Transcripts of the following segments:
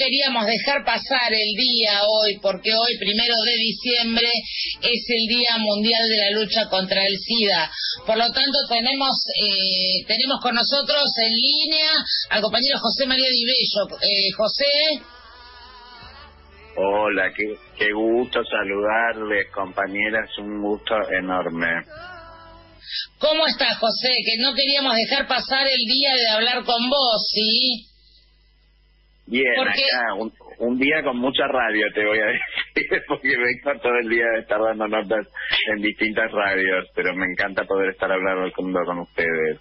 queríamos dejar pasar el día hoy, porque hoy, primero de diciembre, es el Día Mundial de la Lucha contra el SIDA. Por lo tanto, tenemos, eh, tenemos con nosotros en línea al compañero José María Di Bello. Eh, José. Hola, qué, qué gusto saludarles, compañeras, un gusto enorme. ¿Cómo estás, José? Que no queríamos dejar pasar el día de hablar con vos, ¿sí? Bien, acá, un, día con mucha radio, te voy a decir, porque vengo todo el día de estar dando notas en distintas radios, pero me encanta poder estar hablando con, con ustedes.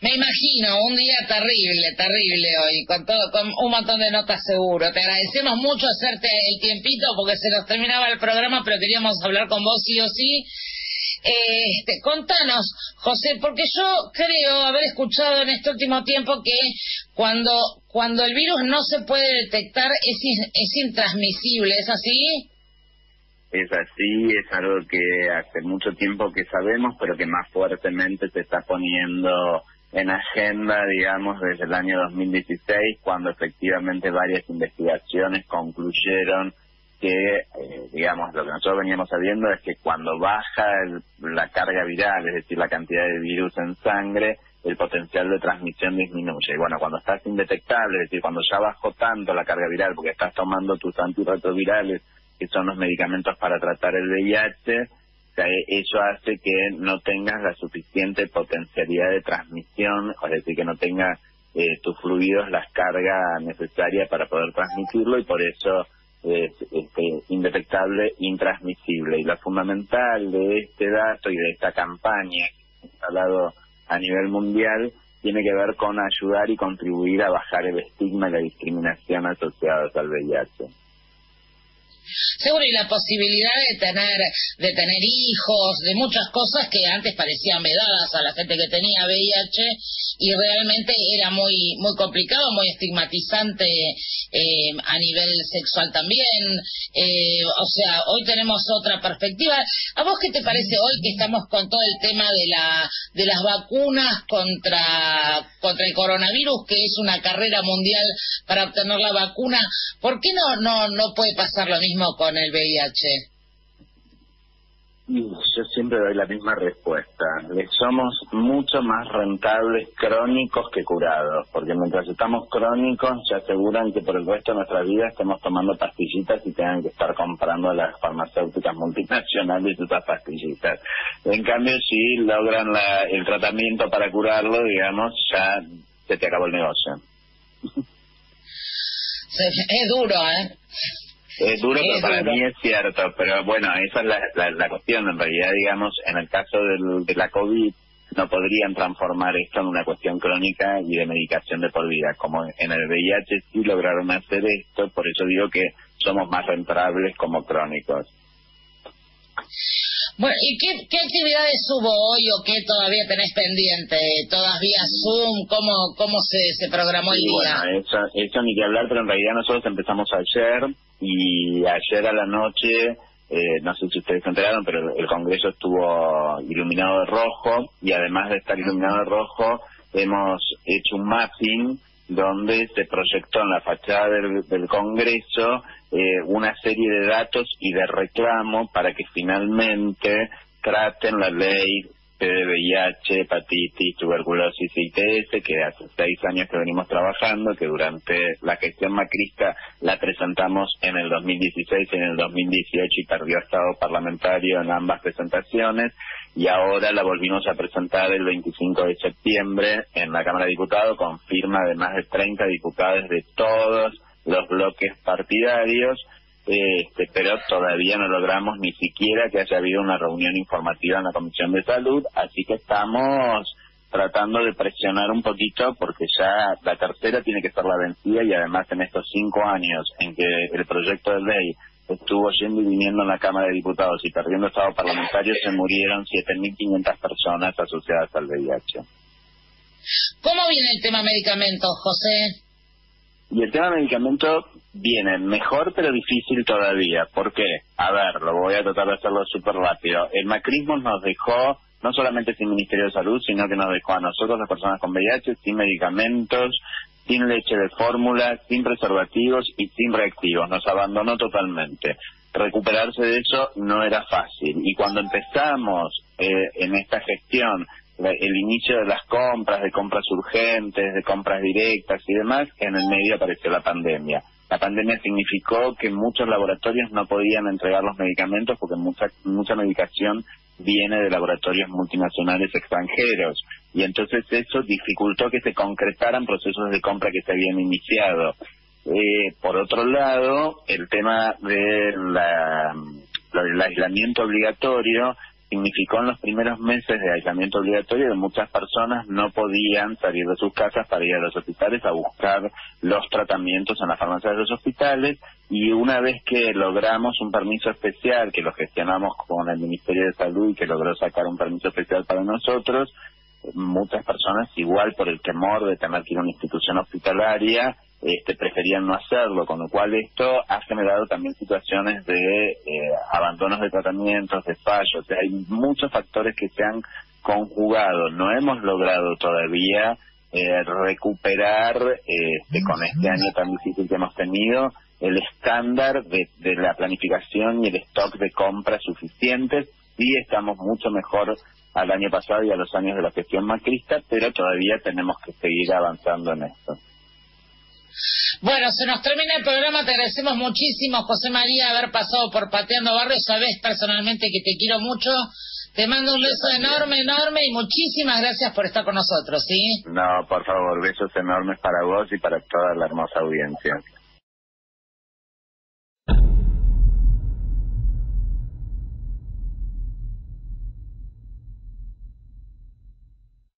Me imagino, un día terrible, terrible hoy, con todo, con un montón de notas seguro. Te agradecemos mucho hacerte el tiempito porque se nos terminaba el programa, pero queríamos hablar con vos sí o sí. Este, contanos, José, porque yo creo haber escuchado en este último tiempo que cuando, cuando el virus no se puede detectar es, es intransmisible, ¿es así? Es así, es algo que hace mucho tiempo que sabemos, pero que más fuertemente se está poniendo en agenda, digamos, desde el año 2016, cuando efectivamente varias investigaciones concluyeron que, eh, digamos, lo que nosotros veníamos sabiendo es que cuando baja la carga viral, es decir, la cantidad de virus en sangre, el potencial de transmisión disminuye. Y bueno, cuando estás indetectable, es decir, cuando ya bajó tanto la carga viral porque estás tomando tus antirretrovirales, que son los medicamentos para tratar el VIH, eso hace que no tengas la suficiente potencialidad de transmisión, es decir, que no tenga eh, tus fluidos las cargas necesarias para poder transmitirlo y por eso es este, indetectable, intransmisible. Y lo fundamental de este dato y de esta campaña que instalado a nivel mundial tiene que ver con ayudar y contribuir a bajar el estigma y la discriminación asociados al VIH. Seguro, y la posibilidad de tener, de tener hijos, de muchas cosas que antes parecían vedadas a la gente que tenía VIH y realmente era muy, muy complicado, muy estigmatizante eh, a nivel sexual también. Eh, o sea, hoy tenemos otra perspectiva. ¿A vos qué te parece hoy que estamos con todo el tema de la de las vacunas contra contra el coronavirus, que es una carrera mundial para obtener la vacuna? ¿Por qué no no no puede pasar lo mismo con el VIH? Yo siempre doy la misma respuesta. Somos mucho más rentables crónicos que curados, porque mientras estamos crónicos se aseguran que por el resto de nuestra vida estemos tomando pastillitas y tengan que estar comprando las farmacéuticas multinacionales esas pastillitas. En cambio, si logran el tratamiento para curarlo, digamos, ya se te acabó el negocio. Es duro, ¿eh? Es duro, pero para mí es cierto. Pero bueno, esa es la, la, cuestión. En realidad, digamos, en el caso del, de la COVID, no podrían transformar esto en una cuestión crónica y de medicación de por vida. Como en el VIH sí lograron hacer esto, por eso digo que somos más rentables como crónicos. Bueno, ¿y qué, actividades hubo hoy o qué todavía tenés pendiente? ¿Todavía Zoom? ¿Cómo, cómo se, se programó el día? Bueno, eso, eso ni que hablar, pero en realidad nosotros empezamos ayer y ayer a la noche, eh, no sé si ustedes se enteraron, pero el Congreso estuvo iluminado de rojo y además de estar iluminado de rojo, hemos hecho un mapping donde se proyectó en la fachada del, Congreso eh, una serie de datos y de reclamo para que finalmente traten la ley de VIH, hepatitis, tuberculosis y ITS, que hace seis años que venimos trabajando, que durante la gestión macrista la presentamos en el 2016 y en el 2018 y perdió estado parlamentario en ambas presentaciones, y ahora la volvimos a presentar el 25 de septiembre en la Cámara de Diputados con firma de más de 30 diputados de todos los bloques partidarios, este, pero todavía no logramos ni siquiera que haya habido una reunión informativa en la Comisión de Salud, así que estamos tratando de presionar un poquito porque ya la tercera tiene que ser la vencida y además en estos cinco años en que el proyecto de ley estuvo yendo y viniendo en la Cámara de Diputados y perdiendo estado parlamentario se murieron 7.500 personas asociadas al VIH. ¿Cómo viene el tema medicamentos, José? Y el tema medicamento viene mejor pero difícil todavía. ¿Por qué? A ver, lo voy a tratar de hacerlo súper rápido. El macrismo nos dejó no solamente sin Ministerio de Salud, sino que nos dejó a nosotros, las personas con VIH, sin medicamentos, sin leche de fórmula, sin preservativos y sin reactivos. Nos abandonó totalmente. Recuperarse de eso no era fácil. Y cuando empezamos eh, en esta gestión el inicio de las compras, de compras urgentes, de compras directas y demás, en el medio apareció la pandemia. La pandemia significó que muchos laboratorios no podían entregar los medicamentos porque mucha, mucha medicación viene de laboratorios multinacionales extranjeros y entonces eso dificultó que se concretaran procesos de compra que se habían iniciado. Eh, por otro lado, el tema de la, del aislamiento obligatorio significó en los primeros meses de aislamiento obligatorio que muchas personas no podían salir de sus casas para ir a los hospitales a buscar los tratamientos en las farmacias de los hospitales y una vez que logramos un permiso especial, que lo gestionamos con el Ministerio de Salud y que logró sacar un permiso especial para nosotros, muchas personas, igual por el temor de tener que ir a una institución hospitalaria, este, preferían no hacerlo, con lo cual esto ha generado también situaciones de eh, abandonos de tratamientos, de fallos, hay muchos factores que se han conjugado. No hemos logrado todavía eh, recuperar este, con este año tan difícil que hemos tenido el estándar de, de la planificación y el stock de compras suficientes. Sí estamos mucho mejor al año pasado y a los años de la gestión macrista, pero todavía tenemos que seguir avanzando en esto. Bueno, se nos termina el programa, te agradecemos muchísimo, José María, haber pasado por Pateando Barrio, sabes personalmente que te quiero mucho, te mando un beso enorme, enorme y muchísimas gracias por estar con nosotros, ¿sí? No, por favor, besos enormes para vos y para toda la hermosa audiencia.